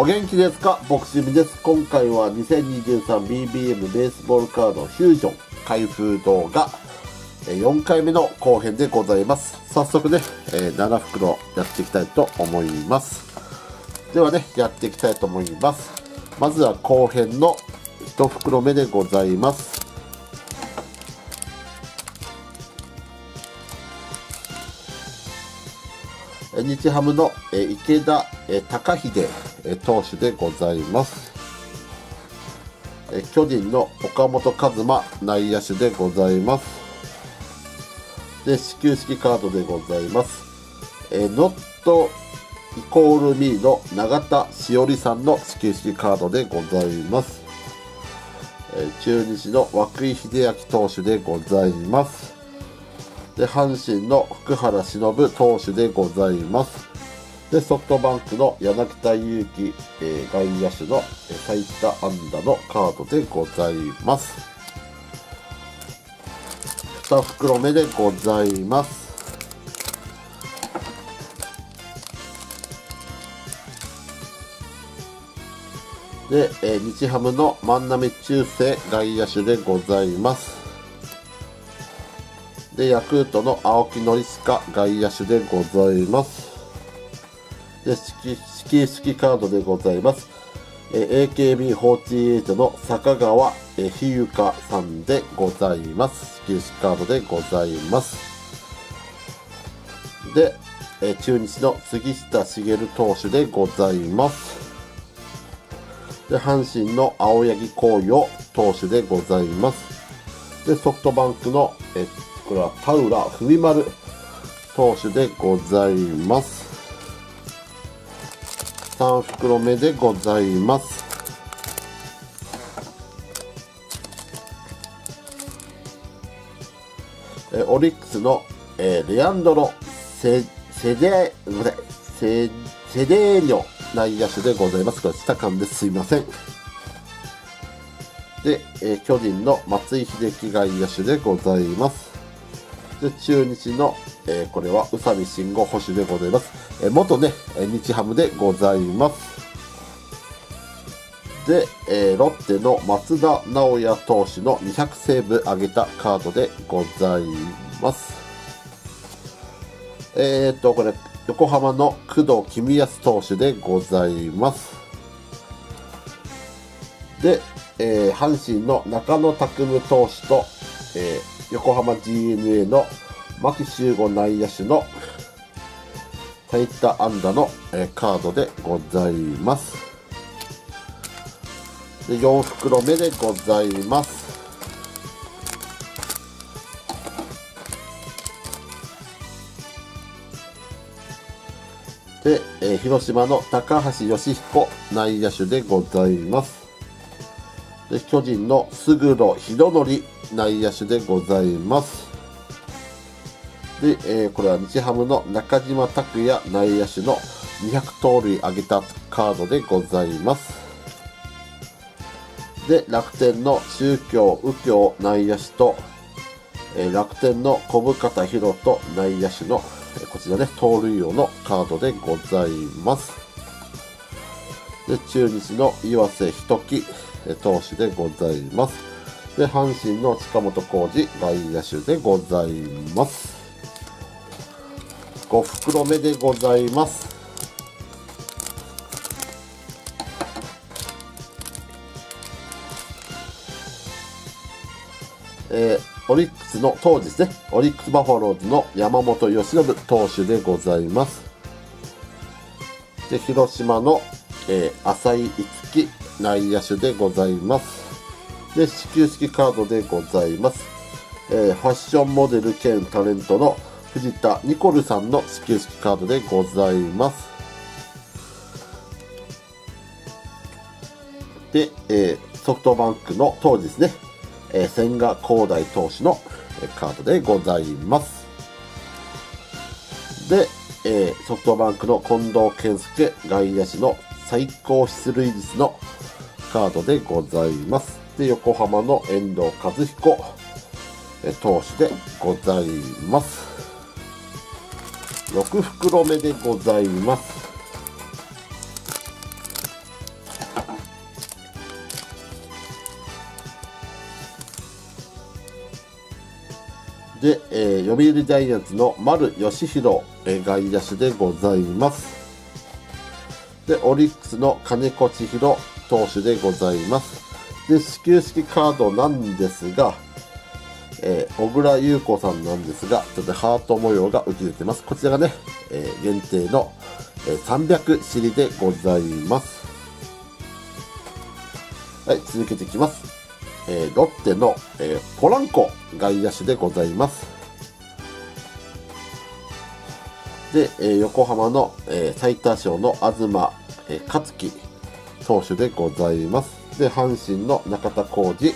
お元気ですか？ボクシムです。今回は 2023BBM ベースボールカードフュージョン開封動画4回目の後編でございます。早速ね、え7袋やっていきたいと思います。ではね、やっていきたいと思います。まずは後編の1袋目でございます。日ハムの池田隆秀え投手でございます。え巨人の岡本和真内野手でございます。で、始球式カードでございます。え、ノットイコールミーの永田しおりさんの始球式カードでございます。え中日の涌井秀明投手でございます。で、阪神の福原忍投手でございます。で、ソフトバンクの柳田悠岐、えー外野手の最多安打のカードでございます。2袋目でございます。で、えー日ハムの万波中世外野手でございます。で、ヤクルトの青木宣親外野手でございます。で、式式式カードでございます。え AKB48 の坂川えーひゆかさんでございます。式式カードでございます。で、え中日の杉下茂投手でございます。で、阪神の青柳紅葉投手でございます。で、ソフトバンクの、え、これは田浦文丸投手でございます。3袋目でございます。えオリックスの、えレアンドロ・セセデセセデーニョ内野手でございます。これ下感です。すいません。で、えー巨人の松井秀喜外野手でございます。で、中日の、えーこれは宇佐美慎吾捕手でございます。えー元ね、日ハムでございます。で、えーロッテの松田直也投手の200セーブ上げたカードでございます。えー、っと、これ、横浜の工藤公康投手でございます。で、えー阪神の中野拓夢投手と、えー横浜 DNA の牧秀悟内野手の最多安打の、カードでございます。で4袋目でございます。で、えー広島の高橋義彦内野手でございます。で、巨人の勝呂秀則内野手でございます。で、えーこれは日ハムの中島拓也内野手の200盗塁上げたカードでございます。で、楽天の宗教右京内野手と、えー楽天の小深田博人内野手の、えーこちらね、盗塁王のカードでございます。で、中日の岩瀬仁樹えー投手でございます。で、阪神の近本浩二外野手でございます。5袋目でございます。えーオリックスの当時ですね、オリックスバファローズの山本由伸投手でございます。で、広島の、えー浅井いつき内野手でございます。で、始球式カードでございます。えーファッションモデル兼タレントの藤田ニコルさんの始球式カードでございます。で、えーソフトバンクの当時ですね、えー千賀滉大投手のえーカードでございます。で、えーソフトバンクの近藤健介外野手の最高出塁率のカードでございます。で、横浜の遠藤和彦えー投手でございます。6袋目でございます。で、えー、読売ジャイアンツの丸義弘、え、外野手でございます。でオリックスの金子千尋投手でございます。で始球式カードなんですが、えー、小倉優子さんなんですが、ちょっとハート模様が浮き出てます。こちらがね、えー、限定の、えー、300シリでございます。はい、続けていきます。えー、ロッテの、えー、ポランコ外野手でございます。で、えー、横浜の、えー、最多勝の東、えー、勝樹投手でございます。で、阪神の中田浩二、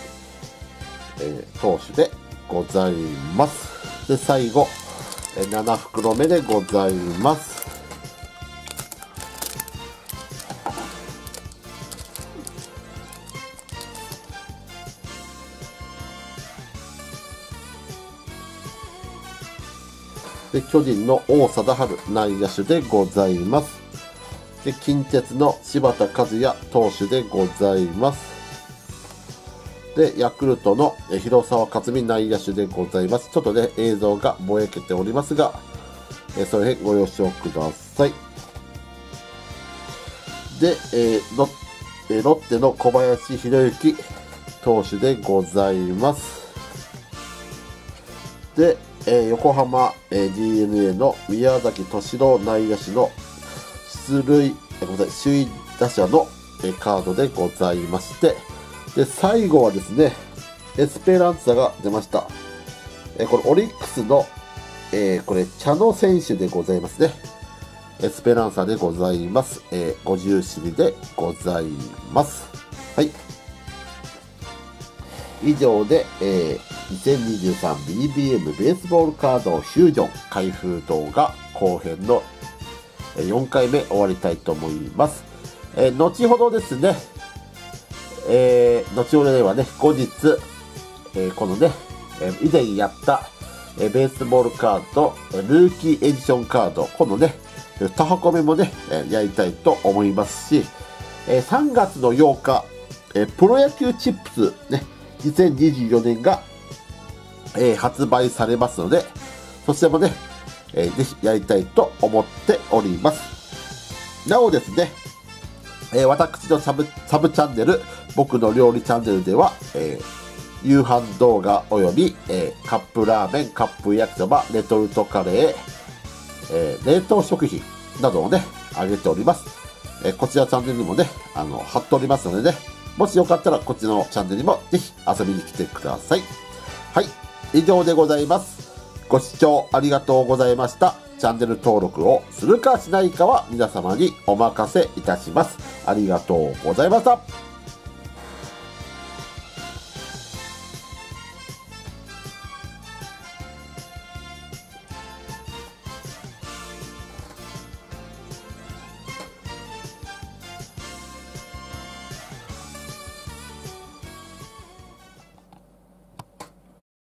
えー、投手でございます。で、最後、え、7袋目でございます。で、巨人の王貞治内野手でございます。で、近鉄の柴田和也投手でございます。で、ヤクルトの広沢克美内野手でございます。ちょっとね、映像がぼやけておりますが、えそれご了承ください。で、えー、ロえロッテの小林博之投手でございます。で、え、横浜、えー、DNA の宮崎敏郎内野手の出塁、ごめんなさい、首位打者の、え、カードでございまして、で、最後はですね、エスペランツァが出ました。え、これオリックスの、えー、これ、茶野選手でございますね。エスペランサでございます。えー、50尻でございます。はい。以上で、えー、2023BBM ベースボールカードフュージョン開封動画後編の4回目終わりたいと思います。えー、後ほどですね、えー、後ほどではね、後日、えー、このね、え以前やった、えベースボールカード、ルーキーエディションカード、このね、2箱目もね、えやりたいと思いますし、え3月の8日、えプロ野球チップスね、2024年がえー、発売されますので、そちらもね、えー、ぜひやりたいと思っております。なおですね、えー、私のサブサブチャンネル、僕の料理チャンネルでは、えー、夕飯動画及び、えー、カップラーメン、カップ焼きそば、レトルトカレー、えー、冷凍食品などをね、あげております。え、こちらチャンネルにもね、あの、貼っておりますのでね、もしよかったらこっちのチャンネルにもぜひ遊びに来てください。はい。以上でございます。ご視聴ありがとうございました。チャンネル登録をするかしないかは皆様にお任せいたします。ありがとうございました。